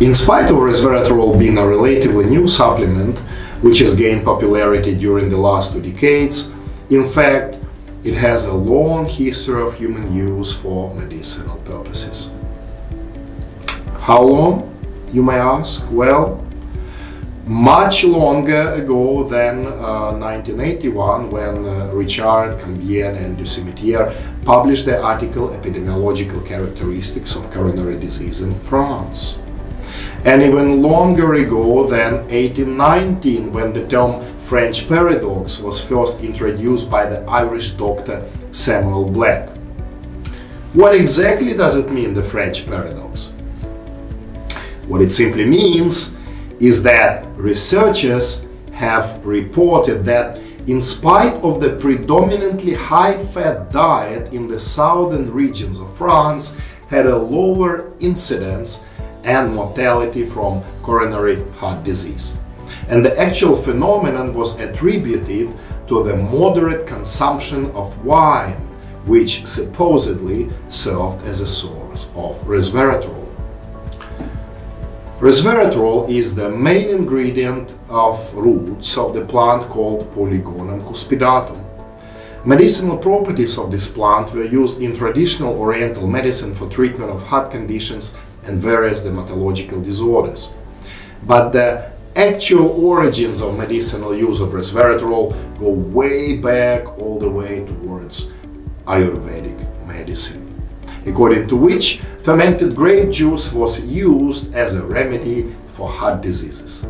In spite of resveratrol being a relatively new supplement, which has gained popularity during the last two decades, in fact, it has a long history of human use for medicinal purposes. How long, you may ask? Well, much longer ago than uh, 1981 when uh, Richard Cambien and Ducimetière published the article Epidemiological Characteristics of Coronary Disease in France. And even longer ago than 1819 when the term French paradox was first introduced by the Irish doctor Samuel Black. What exactly does it mean, the French paradox? What it simply means is that researchers have reported that in spite of the predominantly high-fat diet in the southern regions of France had a lower incidence and mortality from coronary heart disease. And the actual phenomenon was attributed to the moderate consumption of wine, which supposedly served as a source of resveratrol. Resveratrol is the main ingredient of roots of the plant called Polygonum cuspidatum. Medicinal properties of this plant were used in traditional oriental medicine for treatment of heart conditions and various dermatological disorders. But the actual origins of medicinal use of resveratrol go way back all the way towards Ayurvedic medicine according to which fermented grape juice was used as a remedy for heart diseases.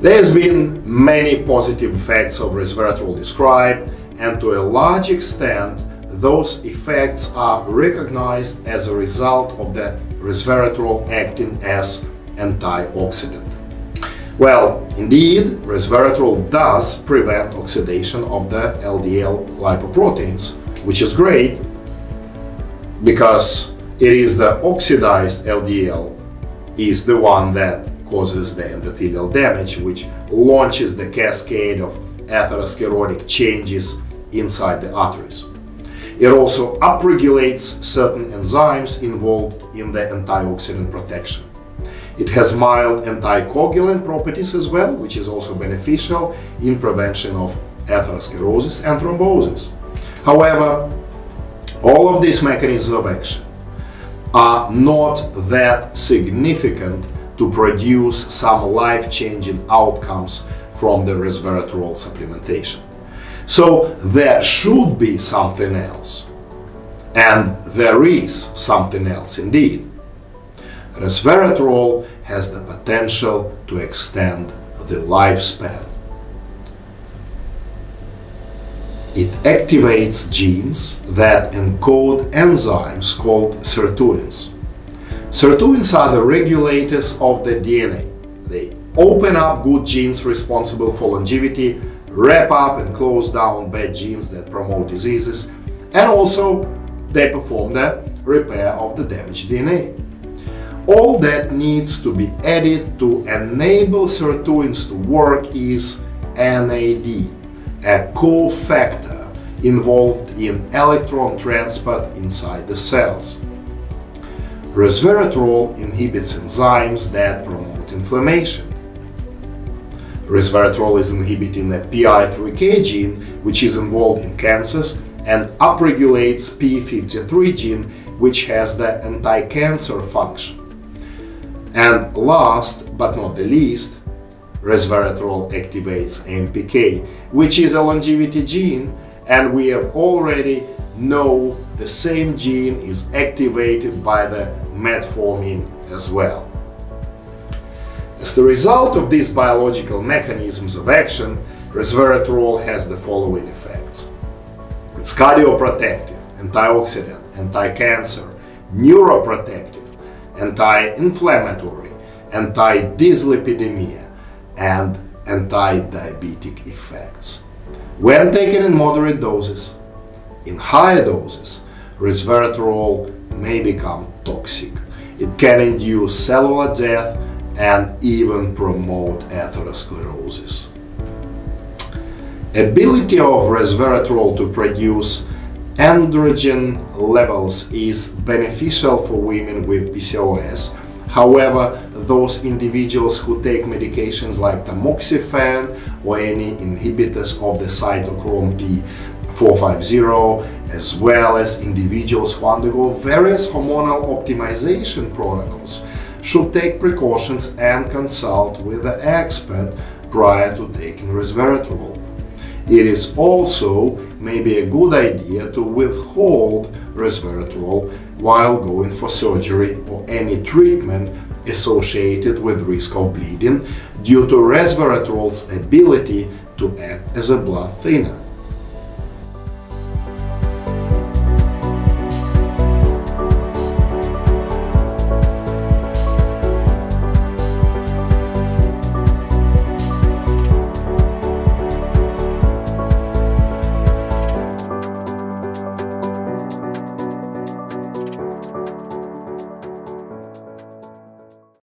There has been many positive effects of resveratrol described and to a large extent those effects are recognized as a result of the resveratrol acting as antioxidant. Well, indeed, resveratrol does prevent oxidation of the LDL lipoproteins, which is great because it is the oxidized LDL is the one that causes the endothelial damage, which launches the cascade of atherosclerotic changes inside the arteries. It also upregulates certain enzymes involved in the antioxidant protection. It has mild anticoagulant properties as well, which is also beneficial in prevention of atherosclerosis and thrombosis. However, all of these mechanisms of action are not that significant to produce some life-changing outcomes from the resveratrol supplementation. So there should be something else. And there is something else indeed. Resveratrol has the potential to extend the lifespan. It activates genes that encode enzymes called sirtuins. Sirtuins are the regulators of the DNA. They open up good genes responsible for longevity wrap up and close down bad genes that promote diseases, and also they perform the repair of the damaged DNA. All that needs to be added to enable sirtuins to work is NAD, a cofactor involved in electron transport inside the cells. Resveratrol inhibits enzymes that promote inflammation. Resveratrol is inhibiting the PI3K gene, which is involved in cancers, and upregulates P53 gene, which has the anti-cancer function. And last but not the least, resveratrol activates AMPK, which is a longevity gene, and we have already know the same gene is activated by the metformin as well. As the result of these biological mechanisms of action, resveratrol has the following effects. It's cardioprotective, antioxidant, anti-cancer, neuroprotective, anti-inflammatory, anti-dyslipidemia, and anti-diabetic effects. When taken in moderate doses, in higher doses, resveratrol may become toxic. It can induce cellular death and even promote atherosclerosis. Ability of resveratrol to produce androgen levels is beneficial for women with PCOS. However, those individuals who take medications like tamoxifen or any inhibitors of the cytochrome P450, as well as individuals who undergo various hormonal optimization protocols, should take precautions and consult with an expert prior to taking resveratrol. It is also maybe a good idea to withhold resveratrol while going for surgery or any treatment associated with risk of bleeding due to resveratrol's ability to act as a blood thinner.